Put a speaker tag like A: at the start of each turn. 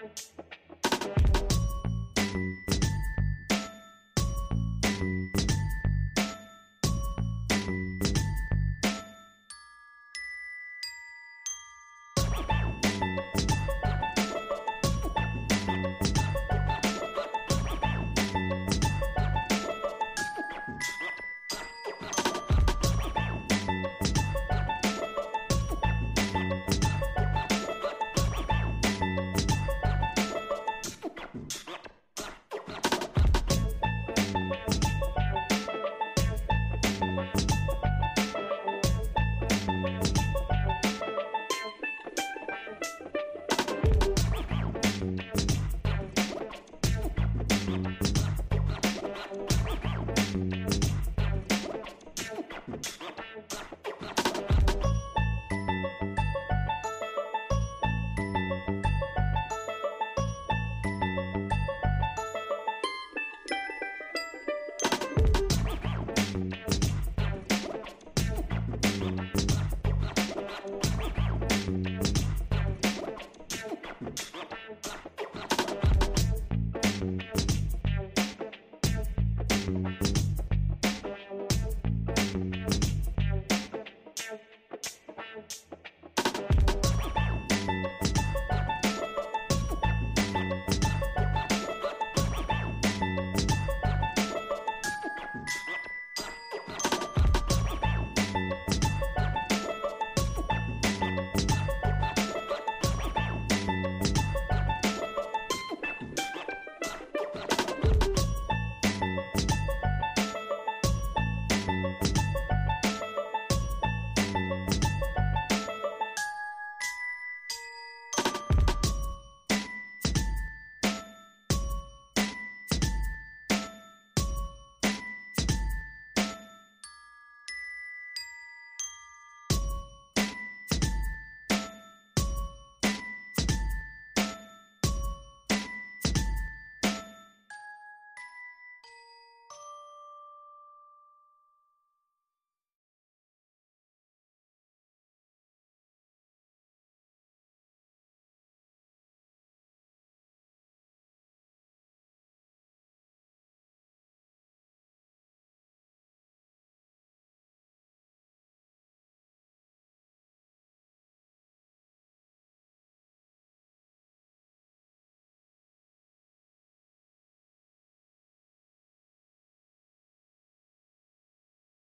A: Bye. Thank you.